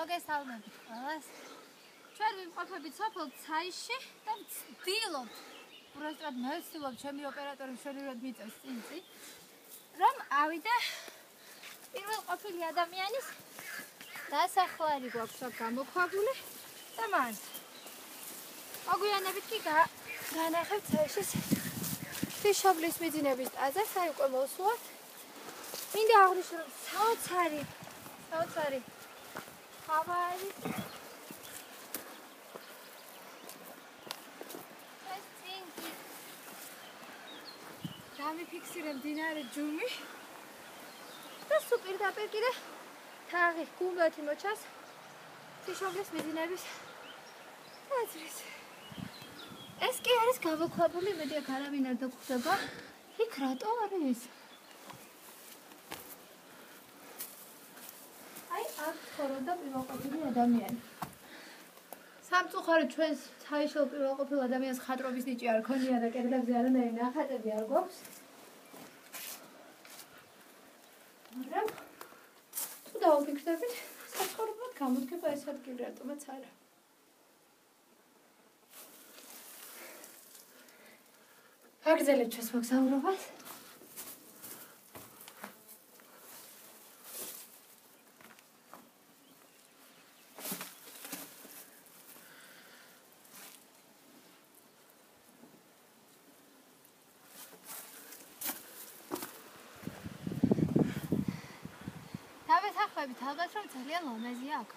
მოგესალმებით ყველას. ჩვენ ვიმყოფებით სოფელ ცაიში და ვცდილობთ უბრალოდ მე ვცდილობ ჩემი ოპერატორი შევიდოდ მიწევს წინწი რომ ავიდე პირველ ყოფილი ადამიანის დასახლარი გვაქვს აქ გამოქვაბული და მან აგვიანებით კი განახევ ცაიშის ფიშობლის მიძინების ტაძარს აი უკვე მოსვლათ მინდა აღნიშნო რომ საოცარი საოცარი ჰავა არის დამიფიქსირე მდინარე ჯუმი. და სუპერ დაპირ კიდე თაღი გუმბათი მოჩას ფიშობლის მიძინების აზრის ეს კი არის გამოქვაბული მედი აქ არავინ არ დაგხვდება იქ რატო არის ცხოვრობდა პირველყოფილი ადამიანი. სამწუხაროდ ჩვენს საერთო პირველყოფილ ადამიანს ხატრობის ნიჭი არ ქონია და კედლებზე არანაირი ნახატები არ გვაქვს. მაგრამ თუ დავფიქრდებით, საცხოვრებლად გამოდგება ეს ადგილი რატომაც არა. აგრძელებ ჩვენს მოგზაურობას. თავის ახლები თალგას რომ ძალიან ლამაზია აქ.